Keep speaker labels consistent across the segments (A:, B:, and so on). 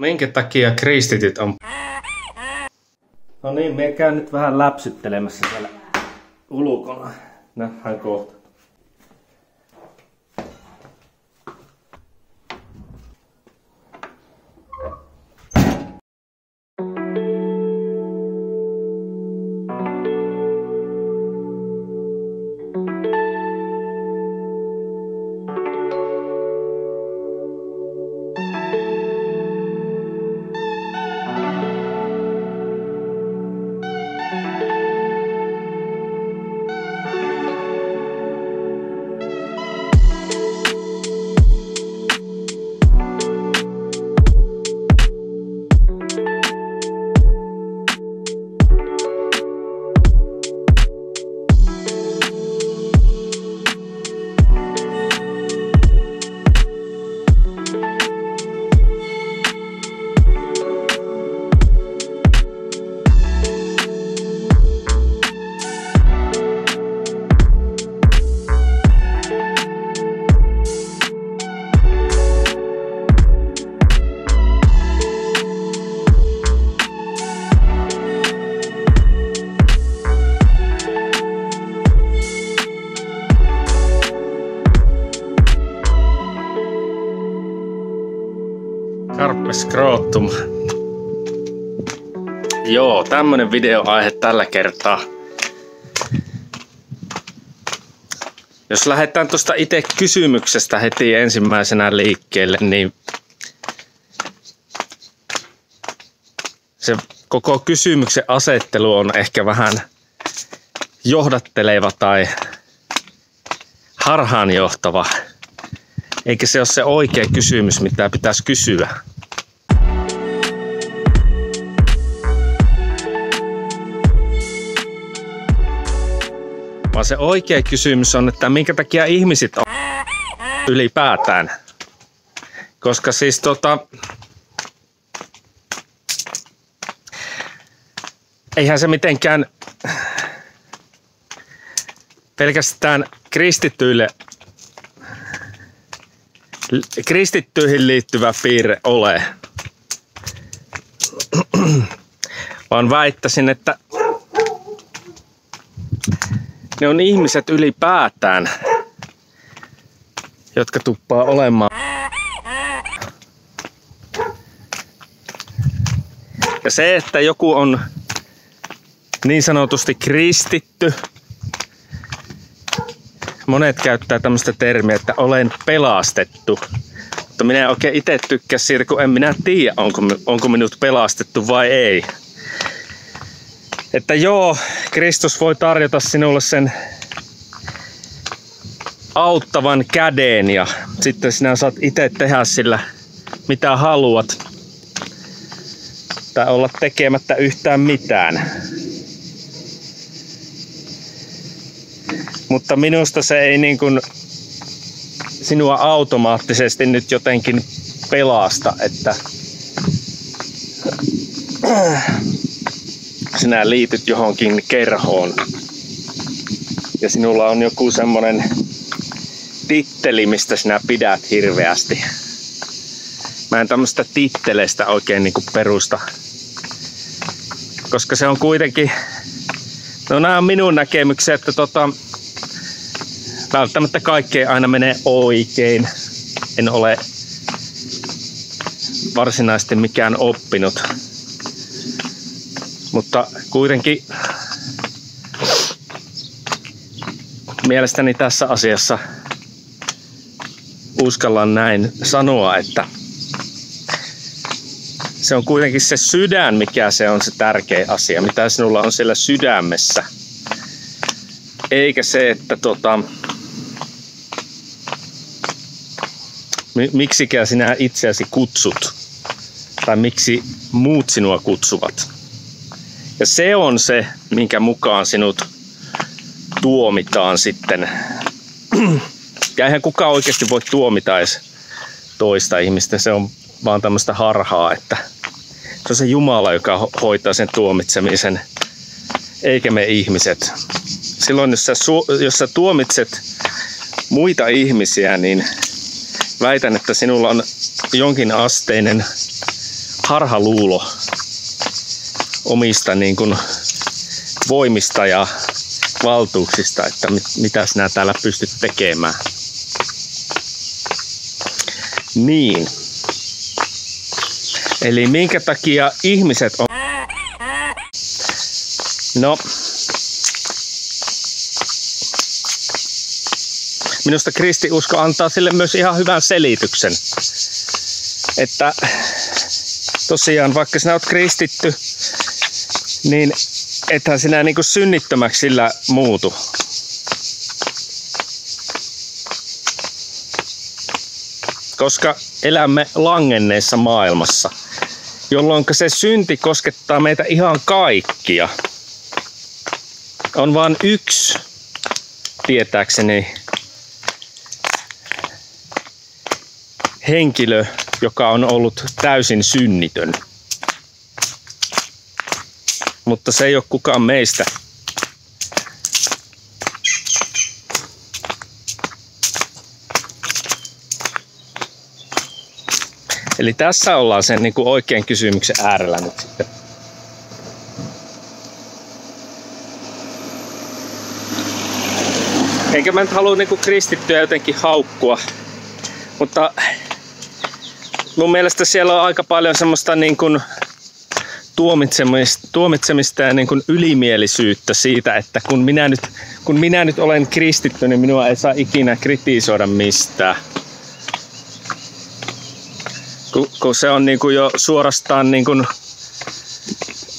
A: Minkä takia kristityt on... No niin, me käyn nyt vähän läpsyttelemässä siellä ulkona. Nähdään kohta. Joo, tämmönen videoaihe tällä kertaa. Jos lähdetään tuosta itse kysymyksestä heti ensimmäisenä liikkeelle, niin se koko kysymyksen asettelu on ehkä vähän johdatteleva tai harhaanjohtava. Eikä se ole se oikea kysymys, mitä pitäisi kysyä. Vaan se oikea kysymys on, että minkä takia ihmiset on ylipäätään. Koska siis tota, eihän se mitenkään pelkästään kristittyille kristittyihin liittyvä piirre ole. Vaan väittäisin, että ne on ihmiset ylipäätään, jotka tuppaa olemaan. Ja se, että joku on niin sanotusti kristitty, monet käyttää tämmöistä termiä, että olen pelastettu. Mutta minä en oikein itse tykkää siitä, kun en minä tiedä, onko, onko minut pelastettu vai ei. Että joo, Kristus voi tarjota sinulle sen auttavan käden ja sitten sinä saat itse tehdä sillä mitä haluat. Tai olla tekemättä yhtään mitään. Mutta minusta se ei niin kuin sinua automaattisesti nyt jotenkin pelasta, että sinä liityt johonkin kerhoon ja sinulla on joku semmonen titteli, mistä sinä pidät hirveästi. Mä en tämmöstä titteleistä oikein niinku perusta. Koska se on kuitenkin, no nämä on minun näkemyksiä, että tota, välttämättä kaikki ei aina menee oikein. En ole varsinaisesti mikään oppinut. Mutta kuitenkin mielestäni tässä asiassa uskallan näin sanoa, että se on kuitenkin se sydän, mikä se on se tärkeä asia, mitä sinulla on siellä sydämessä. Eikä se, että tota, miksikään sinä itseäsi kutsut tai miksi muut sinua kutsuvat. Ja se on se, minkä mukaan sinut tuomitaan sitten. Ja eihän kukaan oikeasti voi tuomita edes toista ihmistä. Se on vaan tämmöistä harhaa, että se on se Jumala, joka hoitaa sen tuomitsemisen, eikä me ihmiset. Silloin, jos sä, jos sä tuomitset muita ihmisiä, niin väitän, että sinulla on jonkin asteinen harhaluulo omista niin kuin voimista ja valtuuksista, että mit, mitä sinä täällä pystyt tekemään. Niin. Eli minkä takia ihmiset on... No, minusta kristiusko antaa sille myös ihan hyvän selityksen. Että tosiaan vaikka sinä olet kristitty, niin ethän sinä niin synnittömäksi sillä muutu. Koska elämme langenneessa maailmassa, jolloin se synti koskettaa meitä ihan kaikkia. On vain yksi, tietääkseni, henkilö, joka on ollut täysin synnitön. Mutta se ei ole kukaan meistä. Eli tässä ollaan sen niin kuin oikean kysymyksen äärellä nyt sitten. Enkä mä nyt halua niin kristittyä jotenkin haukkua, mutta mun mielestä siellä on aika paljon semmoista niin kuin tuomitsemista, ja niin kuin ylimielisyyttä siitä, että kun minä, nyt, kun minä nyt olen kristitty, niin minua ei saa ikinä kritisoida mistään. Kun, kun se on niin kuin jo suorastaan niin kuin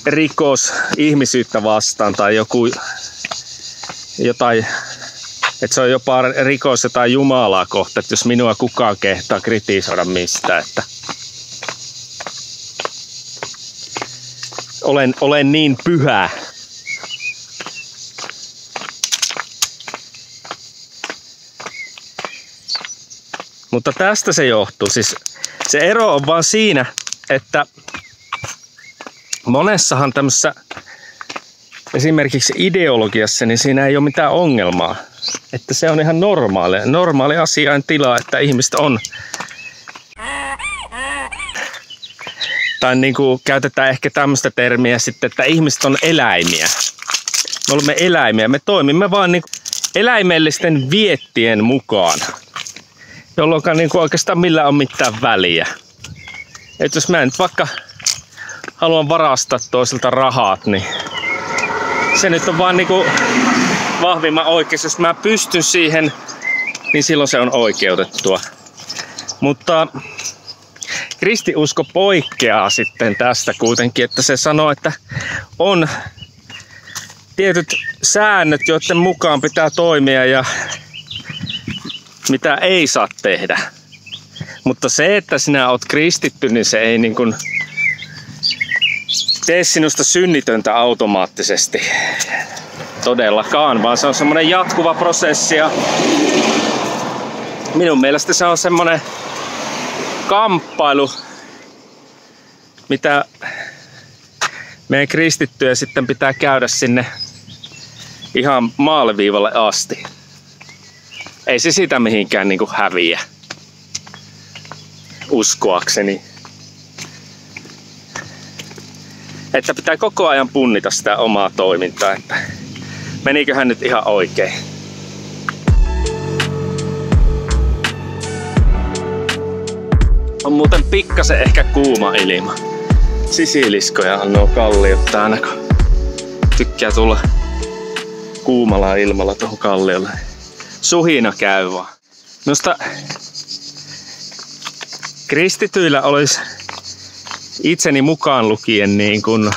A: rikos ihmisyyttä vastaan tai joku jotain että se on jopa rikos jotain Jumalaa kohta, että jos minua kukaan kehtaa kritisoida mistä, että olen, olen niin pyhä. Mutta tästä se johtuu. Siis se ero on vaan siinä, että monessahan tämmössä esimerkiksi ideologiassa, niin siinä ei ole mitään ongelmaa että se on ihan normaali, normaali asiain tila, että ihmiset on tai niin kuin käytetään ehkä tämmöistä termiä sitten, että ihmiset on eläimiä. Me olemme eläimiä, me toimimme vaan niin eläimellisten viettien mukaan, jolloin niin kuin oikeastaan millä on mitään väliä. Et jos mä nyt vaikka haluan varastaa toiselta rahat, niin se nyt on vaan niinku vahvimman oikeus. Jos mä pystyn siihen, niin silloin se on oikeutettua. Mutta kristiusko poikkeaa sitten tästä kuitenkin, että se sanoo, että on tietyt säännöt, joiden mukaan pitää toimia ja mitä ei saa tehdä. Mutta se, että sinä oot kristitty, niin se ei niin kuin tee sinusta synnitöntä automaattisesti todellakaan, vaan se on semmoinen jatkuva prosessi ja minun mielestä se on semmoinen kamppailu, mitä meidän kristittyjä sitten pitää käydä sinne ihan maaliviivalle asti. Ei se sitä mihinkään niin kuin häviä, uskoakseni. Että pitää koko ajan punnita sitä omaa toimintaa, että Meniköhän nyt ihan oikein? On muuten pikkasen ehkä kuuma ilma. Sisiliskoja on nuo kalliot täällä, kun tykkää tulla kuumalla ilmalla tuohon kalliolle. Suhina käy vaan. Minusta kristityillä olisi itseni mukaan lukien niin kuin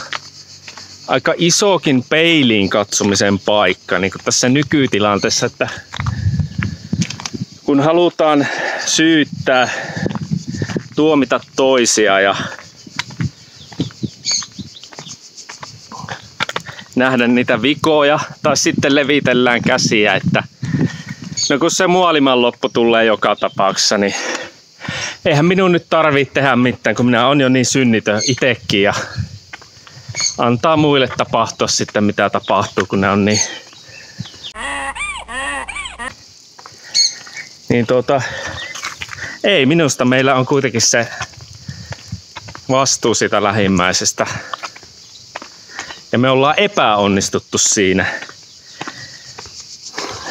A: aika isokin peiliin katsomisen paikka niin kuin tässä nykytilanteessa, että kun halutaan syyttää, tuomita toisia ja nähdä niitä vikoja tai sitten levitellään käsiä, että no kun se muoliman loppu tulee joka tapauksessa, niin eihän minun nyt tarvitse tehdä mitään, kun minä on jo niin synnitön itekin ja antaa muille tapahtua sitten mitä tapahtuu, kun ne on niin... Niin tuota, ei minusta meillä on kuitenkin se vastuu siitä lähimmäisestä. Ja me ollaan epäonnistuttu siinä.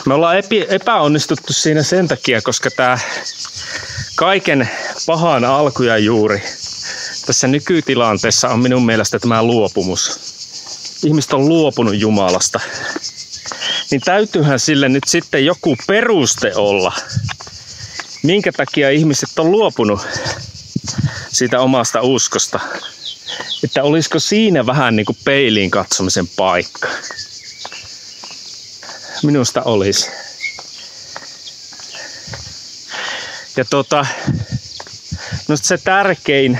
A: Me ollaan epi, epäonnistuttu siinä sen takia, koska tämä kaiken pahan alku ja juuri tässä nykytilanteessa on minun mielestä tämä luopumus. Ihmiset on luopunut Jumalasta. Niin täytyyhän sille nyt sitten joku peruste olla, minkä takia ihmiset on luopunut siitä omasta uskosta. Että olisiko siinä vähän niin kuin peiliin katsomisen paikka. Minusta olisi. Ja tota, no se tärkein,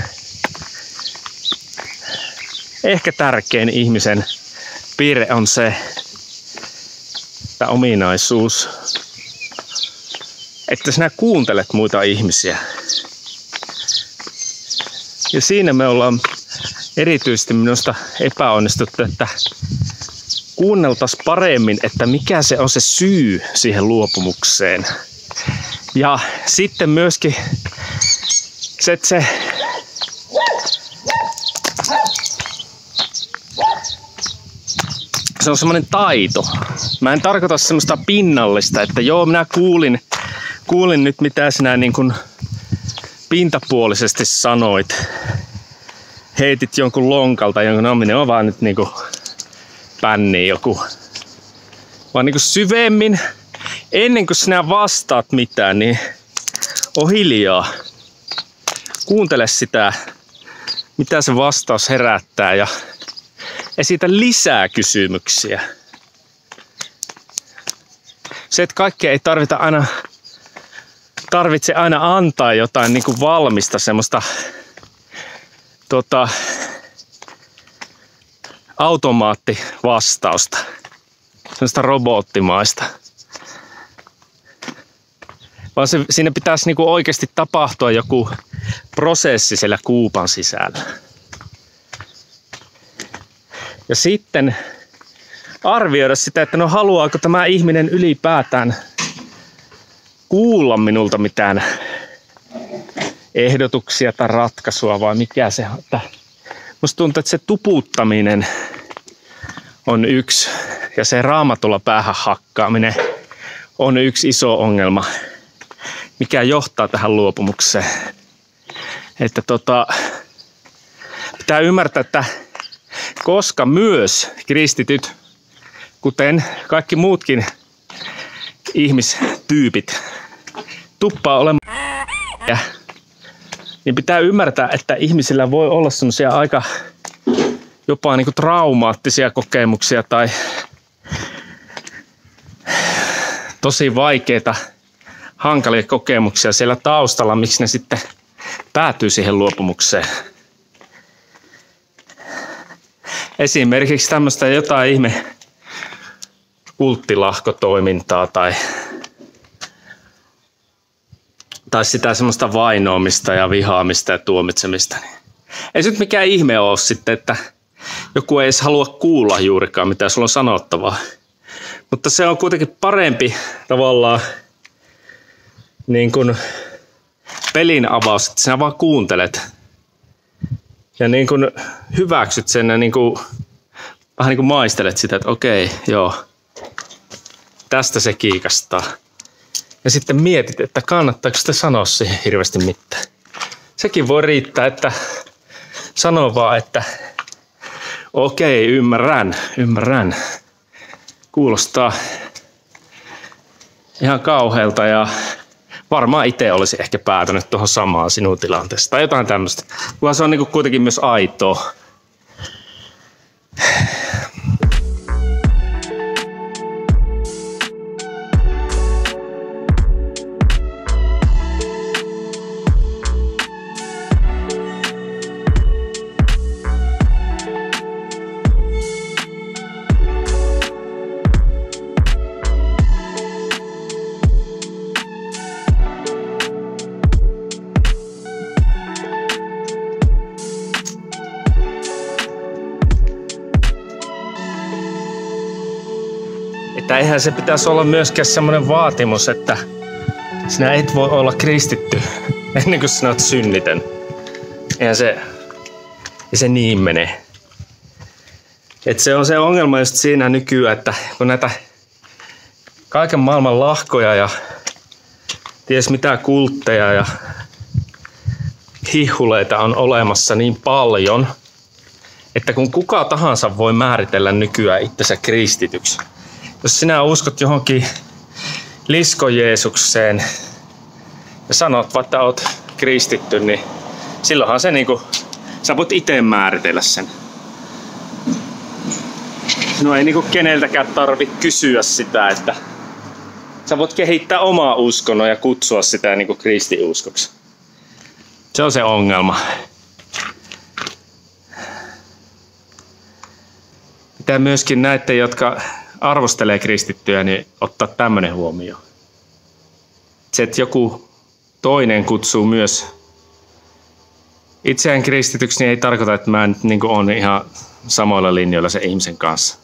A: ehkä tärkein ihmisen piirre on se, että ominaisuus, että sinä kuuntelet muita ihmisiä. Ja siinä me ollaan erityisesti minusta epäonnistuttu, että kuunneltaisiin paremmin, että mikä se on se syy siihen luopumukseen. Ja sitten myöskin se, että se se on semmoinen taito. Mä en tarkoita semmoista pinnallista, että joo, minä kuulin, kuulin nyt mitä sinä niin kuin pintapuolisesti sanoit. Heitit jonkun lonkalta, jonkun ominen on vaan nyt niinku pänni joku. Vaan niinku syvemmin, ennen kuin sinä vastaat mitään, niin on hiljaa. Kuuntele sitä, mitä se vastaus herättää ja esitä lisää kysymyksiä. Se, että kaikkea ei tarvita aina tarvitse aina antaa jotain niin kuin valmista semmoista tota, automaattivastausta, semmoista robottimaista. Vaan se, siinä pitäisi niin kuin oikeasti tapahtua joku prosessi siellä kuupan sisällä. Ja sitten arvioida sitä, että no haluaako tämä ihminen ylipäätään kuulla minulta mitään ehdotuksia tai ratkaisua vai mikä se on. Musta tuntuu, että se tuputtaminen on yksi ja se raamatulla päähän hakkaaminen on yksi iso ongelma, mikä johtaa tähän luopumukseen. Että tota, pitää ymmärtää, että koska myös kristityt, kuten kaikki muutkin ihmistyypit, tuppaa olemaan niin pitää ymmärtää, että ihmisillä voi olla semmoisia aika jopa niin kuin traumaattisia kokemuksia tai tosi vaikeita, hankalia kokemuksia siellä taustalla, miksi ne sitten päätyy siihen luopumukseen. Esimerkiksi tämmöistä jotain ihme kulttilahkotoimintaa tai tai sitä semmoista vainoamista ja vihaamista ja tuomitsemista. Niin ei se nyt mikään ihme ole sitten, että joku ei edes halua kuulla juurikaan, mitä sulla on sanottavaa. Mutta se on kuitenkin parempi tavallaan niin kuin pelin avaus, että sinä vaan kuuntelet ja niin kuin hyväksyt sen ja niin kuin, vähän niin kuin maistelet sitä, että okei, joo, tästä se kiikastaa ja sitten mietit, että kannattaako sitä sanoa siihen hirveästi mitään. Sekin voi riittää, että sanoo vaan, että okei, okay, ymmärrän, ymmärrän. Kuulostaa ihan kauhealta ja varmaan itse olisi ehkä päätänyt tuohon samaan sinun tilanteessa tai jotain tämmöistä. Kunhan se on niin kuitenkin myös aitoa. Että eihän se pitäisi olla myöskään semmoinen vaatimus, että sinä et voi olla kristitty ennen kuin sinä olet synnitön. Eihän se, Ja se niin menee. Et se on se ongelma just siinä nykyään, että kun näitä kaiken maailman lahkoja ja ties mitä kultteja ja hihuleita on olemassa niin paljon, että kun kuka tahansa voi määritellä nykyään itsensä kristityksi. Jos sinä uskot johonkin Lisko Jeesukseen ja sanot, että olet kristitty, niin silloinhan se niinku, sä voit itse määritellä sen. No ei niinku keneltäkään tarvi kysyä sitä, että sä voit kehittää omaa uskonnon ja kutsua sitä niinku kristiuskoksi. Se on se ongelma. Pitää myöskin näiden, jotka arvostelee kristittyjä, niin ottaa tämmöinen huomio. Se, että joku toinen kutsuu myös itseään kristityksi, niin ei tarkoita, että mä nyt niin olen ihan samoilla linjoilla sen ihmisen kanssa.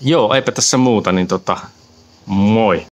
A: Joo, eipä tässä muuta, niin tota, moi.